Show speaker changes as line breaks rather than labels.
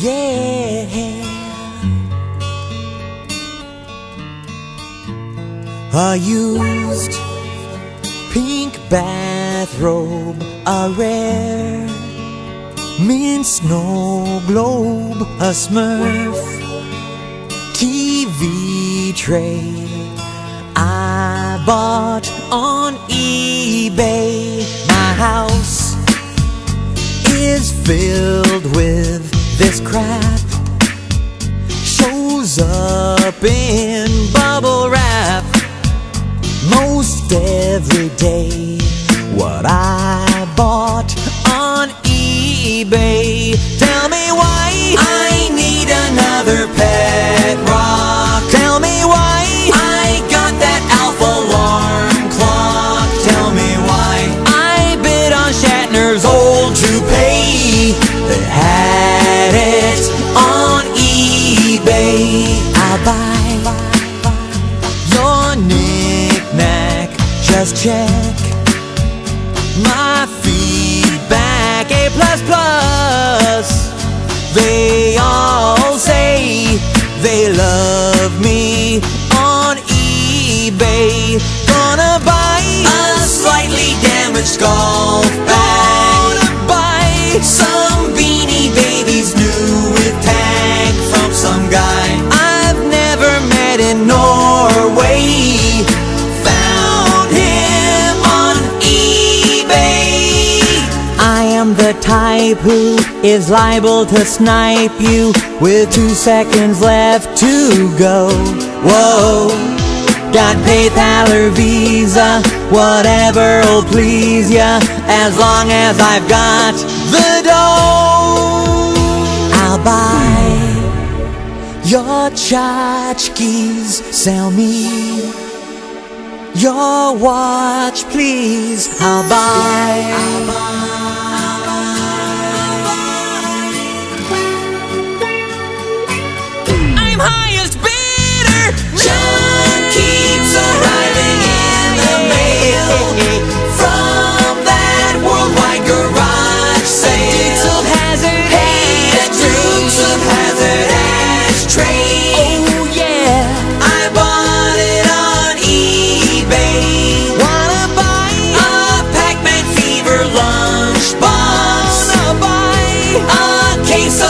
Yeah. A used pink bathrobe, a rare mint snow globe, a smurf TV tray I bought on eBay. My house is filled with in bubble wrap most every day. What I bought on eBay. eBay. I'll buy your knick-knack. Just check my feedback A plus plus They all say they love me on eBay Gonna buy a slightly damaged golf bag I am the type who is liable to snipe you with two seconds left to go. Whoa. Got PayPal or Visa, whatever'll please ya, as long as I've got the dough. I'll buy your tchotchkes, sell me your watch, please. I'll buy. I'll buy. Pac-Man